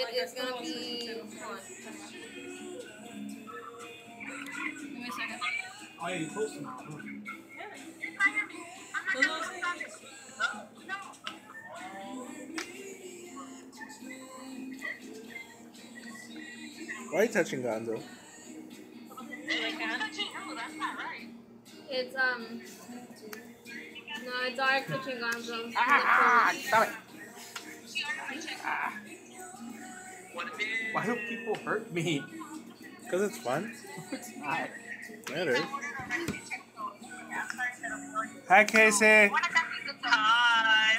it's gonna be. Hold on. Give me a second. Oh, yeah, you posted it. Those are the same. Why are you touching Gonzo? It's um. No, it's Dark touching Gonzo. Ah, stop it. Why do people hurt me? Because it's fun. It's not. Yeah, it is. Hi, Casey. Hi.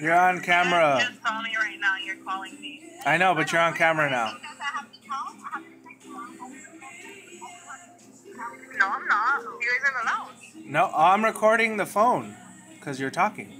You're on camera. You just saw me right now. You're calling me. I know, but you're on camera now. No, I'm not. You guys are alone. No, I'm recording the phone because you're talking.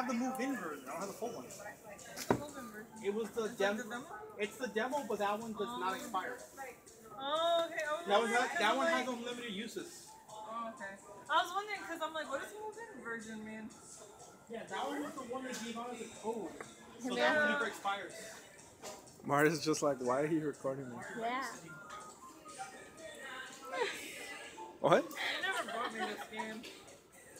have the move-in version. I don't have the full one. The November. It was the Is that demo. the demo? It's the demo, but that one does not oh. expire. Oh, okay. I was That one, wondering, that I'm one like, has unlimited uses. Oh, okay. I was wondering because I'm like, what is the move-in version, man? Yeah, that one was the one they gave out as a code. So Yeah. that one never expires. Marta's just like, why are you recording me? Yeah. What? You never bought me this game.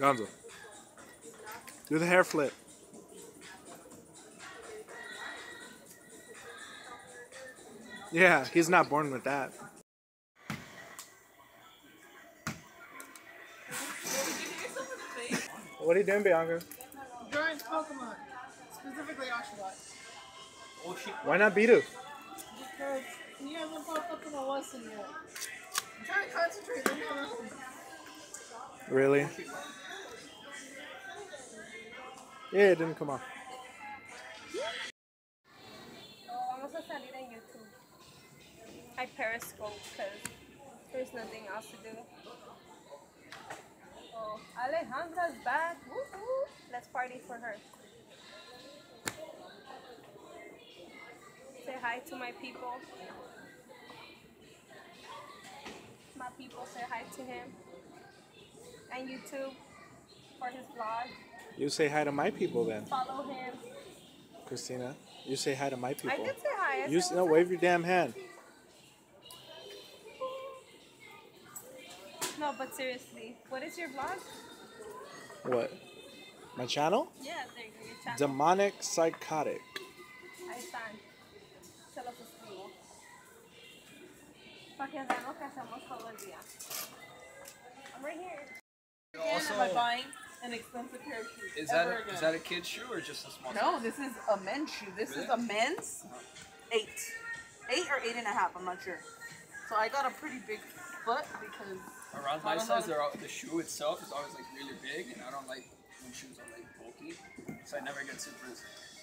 Gonzo. Do the hair flip. Yeah, he's not born with that. What are you doing, Bianca? Drawing Pokemon. Specifically Oshawott. Oh. Why not Bidu? Because he hasn't popped up in a lesson yet. I'm trying to concentrate. Leave. Really? Yeah, it didn't come off. Oh, vamos a salir en YouTube. I Periscope because There's nothing else to do. Oh, Alejandra's back. Woo-hoo. Let's party for her. Say hi to my people. My people say hi to him. And YouTube for his vlog. You say hi to my people then, Follow him. Christina. You say hi to my people. I did say hi. I You said s- no, wave up. your damn hand. No, but seriously, what is your vlog? What? My channel? Yeah, there you go. Your channel. Demonic Psychotic. Ahí están. Se los escribo. Para que vean lo que hacemos todo el día. I'm right here. Again, am I buying an expensive pair of shoes Is that a, is that a kid's shoe or just a small? No, this is a men's shoe. This is a men's eight. Eight or eight and a half, I'm not sure. So I got a pretty big foot because Around my size, all, the shoe itself is always like really big, and I don't like when shoes are like bulky, so I never get super.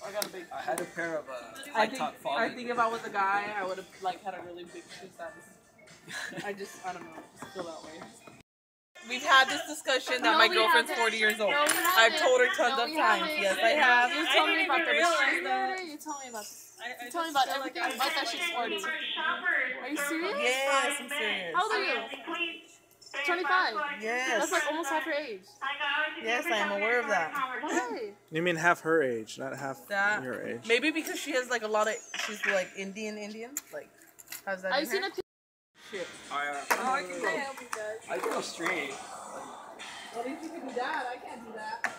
I got a big I had a pair of uh, I high think, top I think if I was a guy, I would have like had a really big shoe size. I just, I don't know, I just feel that way. We've had this discussion that No, my girlfriend's haven't. 40 years old. No, I've told her tons No, of times. haven't. Yes, I have. You I told me about even the realize shoes the other that. day. You told me about this. I, I You told me about feel like everything I but was that she's like- 40. Are you serious? Yes, I'm serious. How old are you? 25. Yes. That's like almost half your age. Yes, I am aware of that. Why? You mean half her age, not half That your age. maybe because she has like a lot of she's like Indian Indian like how's that? I've in seen her? a picture. Shit. Uh, oh, I can go. I can go straight. At least you can do that. I can't do that.